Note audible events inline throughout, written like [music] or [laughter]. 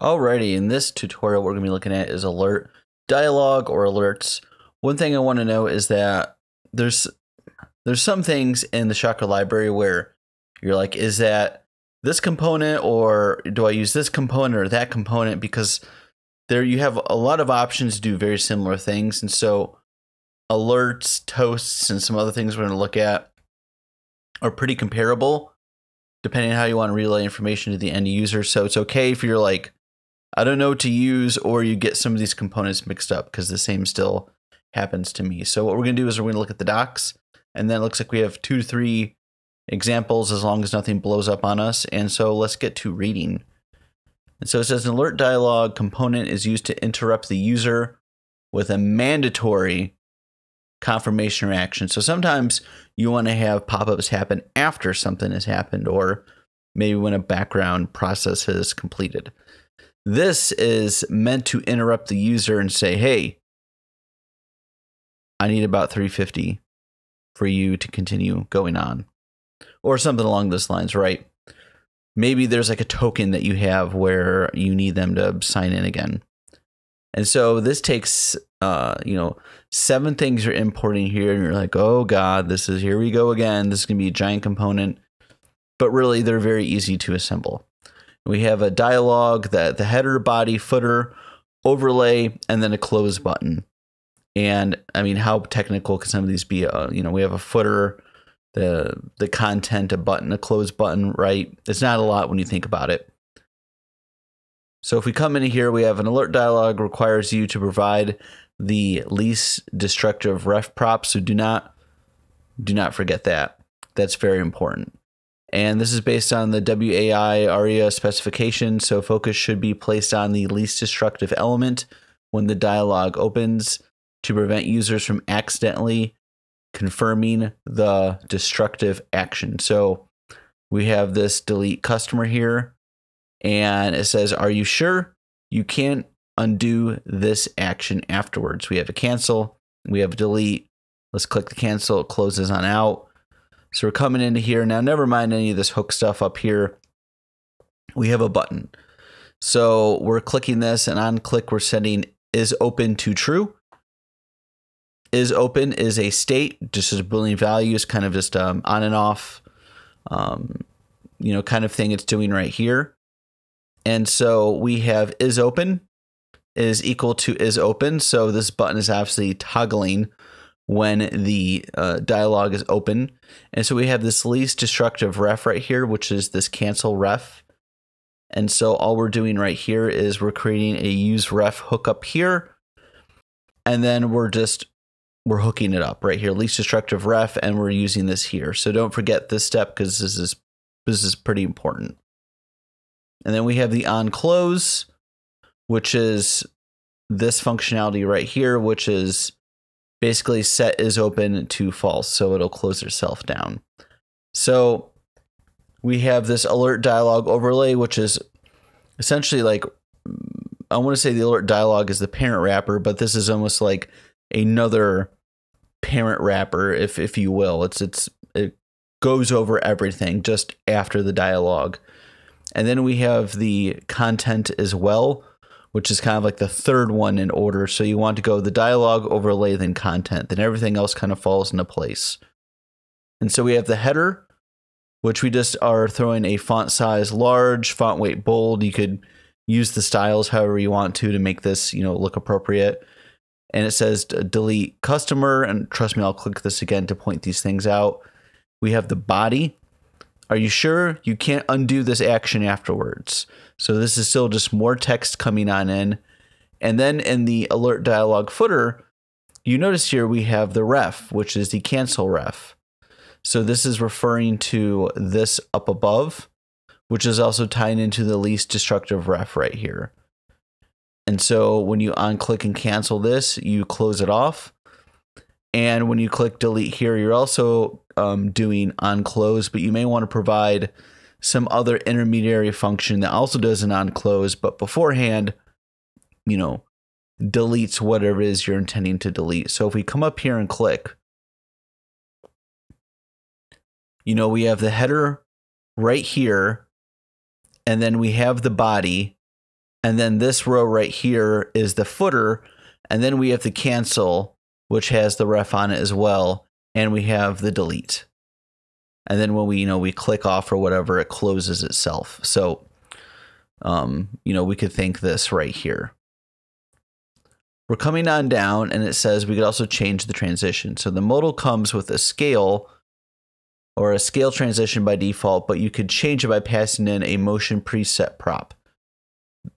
Alrighty, in this tutorial, we're going to be looking at is alert dialogue or alerts. One thing I want to know is that there's there's some things in the Chakra library where you're like, is that this component or do I use this component or that component? Because there you have a lot of options to do very similar things, and so alerts, toasts, and some other things we're going to look at are pretty comparable depending on how you want to relay information to the end user. So it's okay if you're like, I don't know what to use, or you get some of these components mixed up because the same still happens to me. So what we're going to do is we're going to look at the docs, and then it looks like we have two to three examples as long as nothing blows up on us. And so let's get to reading. And so it says an alert dialog component is used to interrupt the user with a mandatory confirmation reaction. So sometimes you want to have pop-ups happen after something has happened or maybe when a background process has completed. This is meant to interrupt the user and say, hey, I need about 350 for you to continue going on. Or something along those lines, right? Maybe there's like a token that you have where you need them to sign in again. And so this takes, uh, you know, seven things you're importing here, and you're like, oh God, this is here we go again. This is going to be a giant component. But really, they're very easy to assemble. We have a dialog that the header, body, footer, overlay, and then a close button. And I mean, how technical can some of these be? Uh, you know, we have a footer, the the content, a button, a close button, right? It's not a lot when you think about it. So if we come in here, we have an alert dialog requires you to provide the least destructive ref prop. So do not do not forget that. That's very important. And this is based on the WAI ARIA specification. So focus should be placed on the least destructive element when the dialog opens to prevent users from accidentally confirming the destructive action. So we have this delete customer here and it says, Are you sure you can't undo this action afterwards? We have a cancel, we have delete. Let's click the cancel, it closes on out. So we're coming into here. Now, never mind any of this hook stuff up here. We have a button. So we're clicking this, and on click, we're setting is open to true. Is open is a state, just as a Boolean value, is kind of just um, on and off, um, you know, kind of thing it's doing right here. And so we have is open is equal to is open. So this button is obviously toggling when the uh, dialog is open. And so we have this least destructive ref right here, which is this cancel ref. And so all we're doing right here is we're creating a use ref hookup here. And then we're just, we're hooking it up right here, least destructive ref, and we're using this here. So don't forget this step because this is, this is pretty important. And then we have the on close, which is this functionality right here, which is basically set is open to false. So it'll close itself down. So we have this alert dialog overlay, which is essentially like, I want to say the alert dialog is the parent wrapper, but this is almost like another parent wrapper, if, if you will. It's, it's, it goes over everything just after the dialogue. And then we have the content as well, which is kind of like the third one in order. So you want to go the dialogue, overlay, then content. Then everything else kind of falls into place. And so we have the header, which we just are throwing a font size large, font weight bold. You could use the styles however you want to to make this, you know, look appropriate. And it says delete customer. And trust me, I'll click this again to point these things out. We have the body, are you sure you can't undo this action afterwards? So this is still just more text coming on in. And then in the alert dialog footer, you notice here we have the ref, which is the cancel ref. So this is referring to this up above, which is also tying into the least destructive ref right here. And so when you unclick and cancel this, you close it off. And when you click delete here, you're also um, doing on close, but you may want to provide some other intermediary function that also does an on close, but beforehand, you know, deletes whatever it is you're intending to delete. So if we come up here and click, you know, we have the header right here, and then we have the body, And then this row right here is the footer. And then we have the cancel, which has the ref on it as well. And we have the delete. And then when we, you know, we click off or whatever, it closes itself. So, um, you know, we could think this right here. We're coming on down and it says we could also change the transition. So the modal comes with a scale or a scale transition by default, but you could change it by passing in a motion preset prop.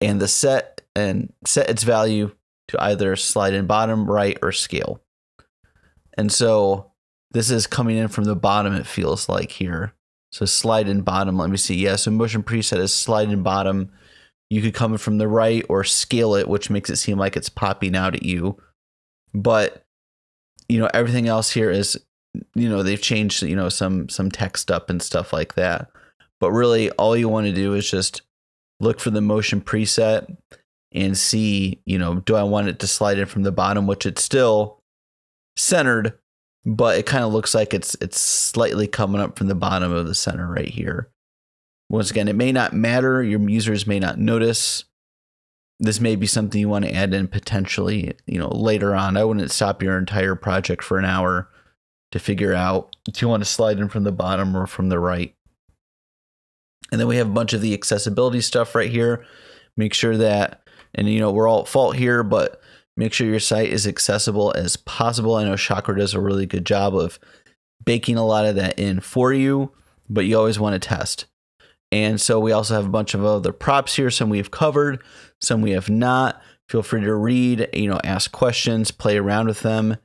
And the set and set its value to either slide in bottom, right, or scale. And so this is coming in from the bottom, it feels like here. So slide in bottom, let me see. Yeah, so motion preset is slide in bottom. You could come in from the right or scale it, which makes it seem like it's popping out at you. But you know, everything else here is you know, they've changed, you know, some some text up and stuff like that. But really all you want to do is just look for the motion preset and see, you know, do I want it to slide in from the bottom, which it's still centered, but it kind of looks like it's it's slightly coming up from the bottom of the center right here. Once again, it may not matter, your users may not notice. This may be something you want to add in potentially, you know, later on. I wouldn't stop your entire project for an hour to figure out if you want to slide in from the bottom or from the right. And then we have a bunch of the accessibility stuff right here. Make sure that, and you know, we're all at fault here, but make sure your site is accessible as possible. I know Chakra does a really good job of baking a lot of that in for you, but you always want to test. And so we also have a bunch of other props here. Some we have covered, some we have not. Feel free to read, you know, ask questions, play around with them.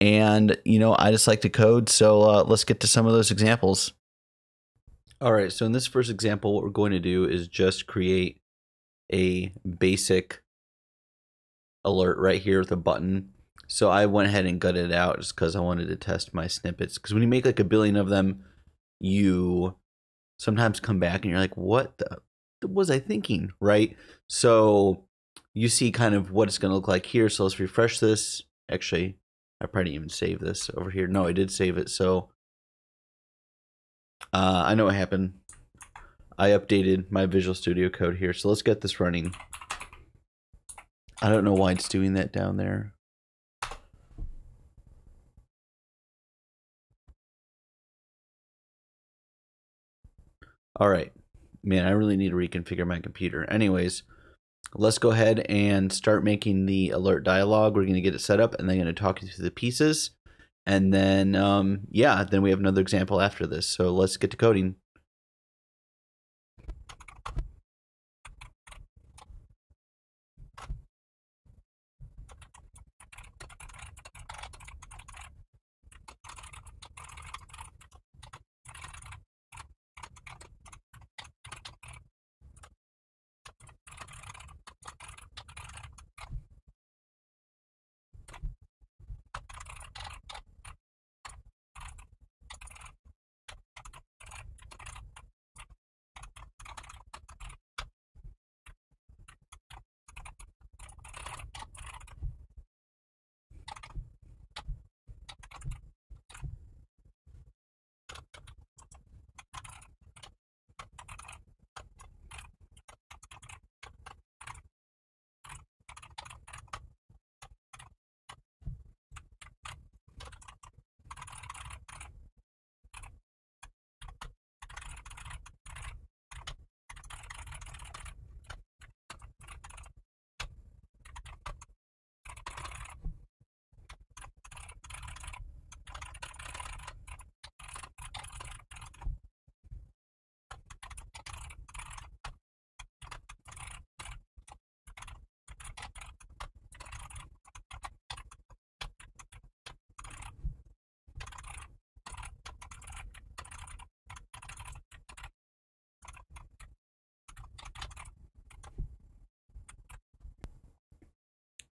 And, you know, I just like to code. So uh, let's get to some of those examples. All right. So in this first example, what we're going to do is just create a basic alert right here with a button. So I went ahead and gutted it out just because I wanted to test my snippets. Because when you make like a billion of them, you sometimes come back and you're like, what the was I thinking? Right. So you see kind of what it's going to look like here. So let's refresh this. Actually, I probably even save this over here. No, I did save it. So uh, I know what happened. I updated my Visual Studio Code here. So let's get this running. I don't know why it's doing that down there. All right. Man, I really need to reconfigure my computer. Anyways, let's go ahead and start making the alert dialog. We're going to get it set up and then going to talk you through the pieces. And then, um, yeah, then we have another example after this. So let's get to coding.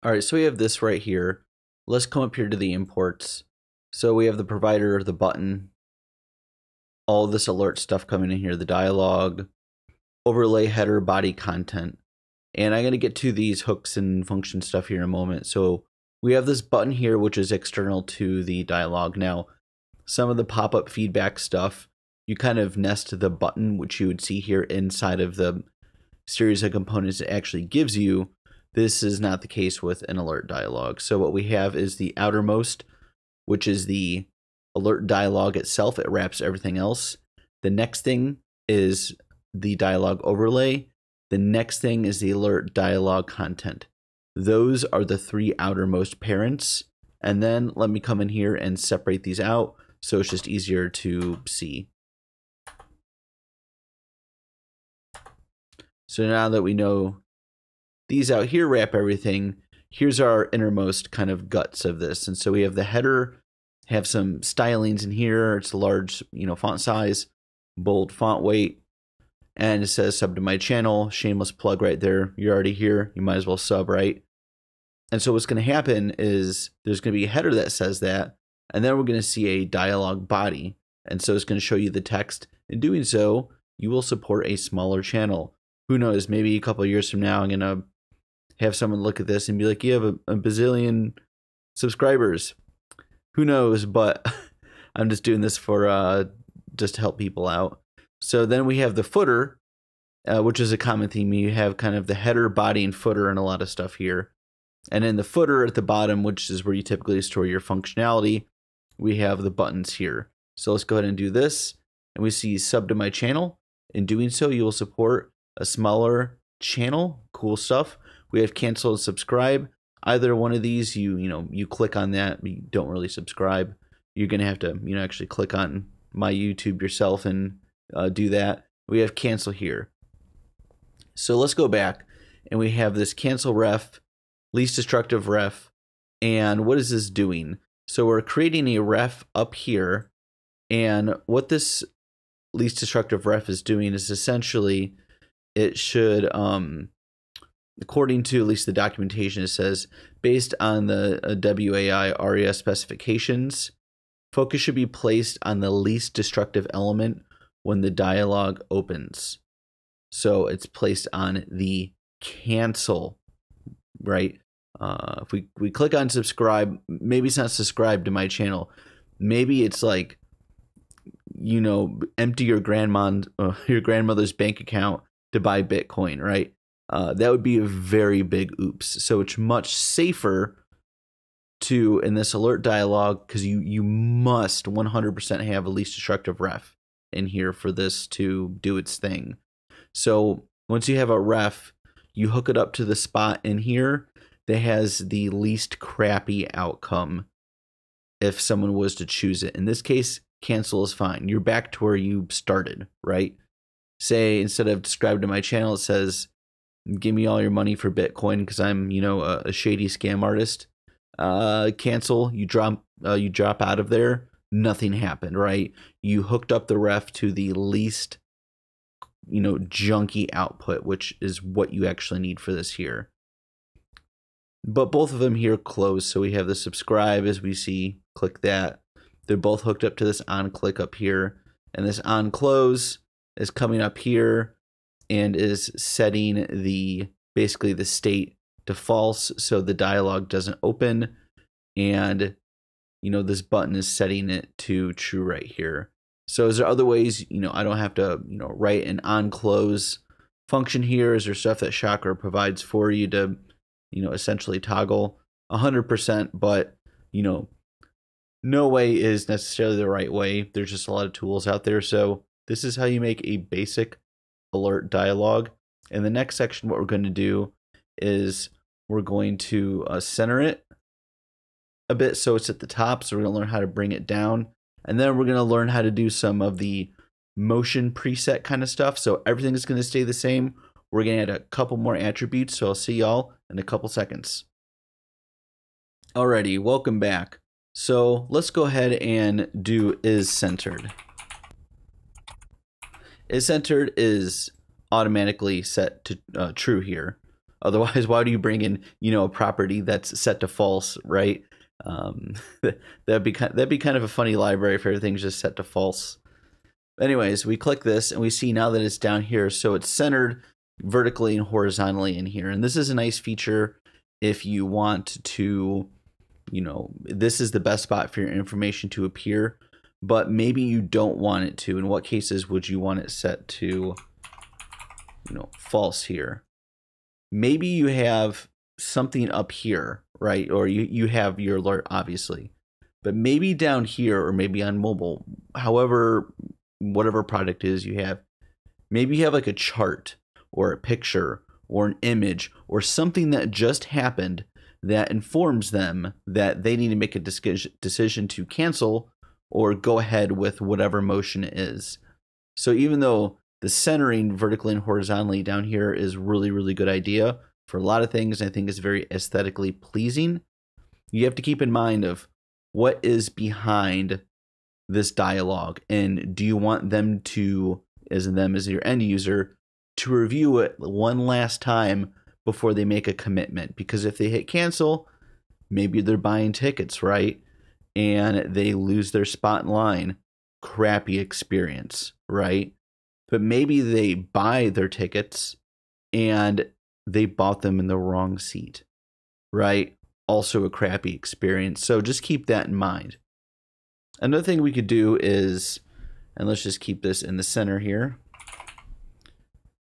All right, so we have this right here. Let's come up here to the imports. So we have the provider, the button, all this alert stuff coming in here, the dialog, overlay header, body content. And I'm going to get to these hooks and function stuff here in a moment. So we have this button here, which is external to the dialog. Now, some of the pop-up feedback stuff, you kind of nest the button, which you would see here inside of the series of components it actually gives you. This is not the case with an alert dialog. So what we have is the outermost, which is the alert dialog itself. It wraps everything else. The next thing is the dialog overlay. The next thing is the alert dialog content. Those are the three outermost parents. And then let me come in here and separate these out so it's just easier to see. So now that we know these out here wrap everything, here's our innermost kind of guts of this. And so we have the header, have some stylings in here. It's a large, you know, font size, bold font weight, and it says sub to my channel. Shameless plug right there. You're already here. You might as well sub, right? And so what's going to happen is there's going to be a header that says that, and then we're going to see a dialog body. And so it's going to show you the text. In doing so, you will support a smaller channel. Who knows? Maybe a couple years from now, I'm going to have someone look at this and be like, you have a, a bazillion subscribers. Who knows? But [laughs] I'm just doing this for uh, just to help people out. So then we have the footer, uh, which is a common theme. You have kind of the header, body, and footer, and a lot of stuff here. And in the footer at the bottom, which is where you typically store your functionality, we have the buttons here. So let's go ahead and do this. And we see sub to my channel. In doing so, you will support a smaller channel. Cool stuff. We have cancel and subscribe. Either one of these, you you know, you click on that, you don't really subscribe. You're gonna have to, you know, actually click on my YouTube yourself and uh, do that. We have cancel here. So let's go back and we have this cancel ref, least destructive ref. And what is this doing? So we're creating a ref up here. And what this least destructive ref is doing is essentially it should, um, according to at least the documentation, it says based on the uh, WAI ARIA specifications, focus should be placed on the least destructive element when the dialog opens. So it's placed on the cancel, right? Uh, if we, we click on subscribe, maybe it's not subscribe to my channel. Maybe it's like, you know, empty your grandma, uh, [laughs] your grandmother's bank account to buy Bitcoin, right? Uh, that would be a very big oops. So it's much safer to in this alert dialog because you you must 100% have a least destructive ref in here for this to do its thing. So once you have a ref, you hook it up to the spot in here that has the least crappy outcome if someone was to choose it. In this case, cancel is fine. You're back to where you started, right? Say instead of subscribe to my channel, it says, give me all your money for Bitcoin because I'm, you know, a, a, shady scam artist. Uh, cancel. You drop. Uh, you drop out of there nothing happened, right? You hooked up the ref to the least, you know, junky output, which is what you actually need for this here. But both of them here close. So we have the subscribe as we see, click that. They're both hooked up to this on click up here. And this on close is coming up here and is setting the basically the state to false so the dialog doesn't open and you know, this button is setting it to true right here. So is there other ways, you know, I don't have to, you know, write an on close function here? Is there stuff that Chakra provides for you to, you know, essentially toggle 100%, but, you know, no way is necessarily the right way. There's just a lot of tools out there. So this is how you make a basic alert dialog. In the next section, what we're going to do is we're going to uh, center it a bit so it's at the top. So we're going to learn how to bring it down. And then we're going to learn how to do some of the motion preset kind of stuff. So everything is going to stay the same. We're going to add a couple more attributes. So I'll see y'all in a couple seconds. Alrighty, welcome back. So let's go ahead and do is centered. Is centered is automatically set to uh, true here. Otherwise, [laughs] why do you bring in, you know, a property that's set to false, right? Um, [laughs] that'd be kind, that'd be kind of a funny library if everything's just set to false. Anyways, we click this and we see now that it's down here, so it's centered vertically and horizontally in here. And this is a nice feature if you want to, you know, this is the best spot for your information to appear, but maybe you don't want it to. In what cases would you want it set to you know, false here. Maybe you have something up here, right? Or you, you have your alert, obviously. But maybe down here or maybe on mobile, however, whatever product is you have, maybe you have like a chart or a picture or an image or something that just happened that informs them that they need to make a decision to cancel or go ahead with whatever motion is. So even though the centering vertically and horizontally down here is really, really good idea for a lot of things, I think is very aesthetically pleasing. You have to keep in mind of what is behind this dialogue and do you want them to as them as your end user to review it one last time before they make a commitment. Because if they hit cancel, maybe they're buying tickets, right? And they lose their spot in line. Crappy experience, right? But maybe they buy their tickets and they bought them in the wrong seat, right? Also a crappy experience. So just keep that in mind. Another thing we could do is, and let's just keep this in the center here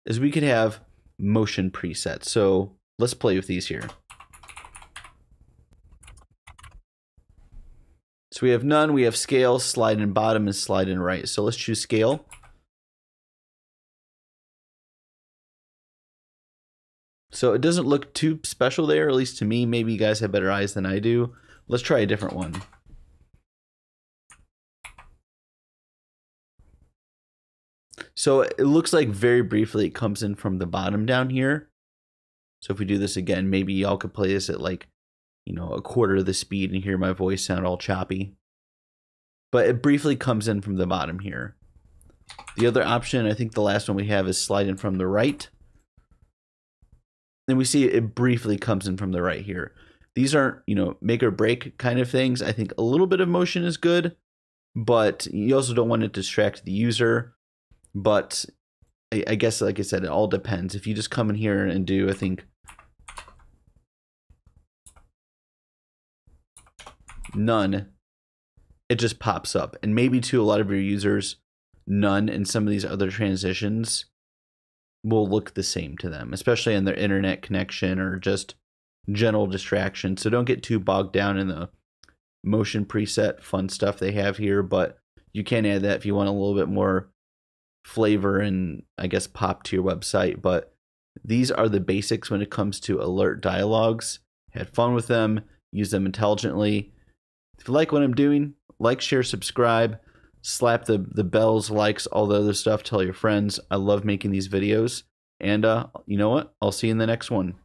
is we could have motion presets. So let's play with these here. So we have none, we have scale, slide in bottom, and slide in right. So let's choose scale. So it doesn't look too special there, at least to me. Maybe you guys have better eyes than I do. Let's try a different one. So it looks like very briefly it comes in from the bottom down here. So if we do this again, maybe y'all could play this at like, you know, a quarter of the speed and hear my voice sound all choppy. But it briefly comes in from the bottom here. The other option, I think the last one we have is slide in from the right. And we see it briefly comes in from the right here. These aren't, you know, make or break kind of things. I think a little bit of motion is good, but you also don't want to distract the user but I, I guess, like I said, it all depends. If you just come in here and do, I think, none, it just pops up. And maybe to a lot of your users, none and some of these other transitions will look the same to them, especially on their internet connection or just general distraction. So don't get too bogged down in the motion preset fun stuff they have here, but you can add that if you want a little bit more flavor and I guess pop to your website. But these are the basics when it comes to alert dialogues. Had fun with them, use them intelligently. If you like what I'm doing, like, share, subscribe, slap the, the bells, likes, all the other stuff, tell your friends. I love making these videos. And uh, you know what? I'll see you in the next one.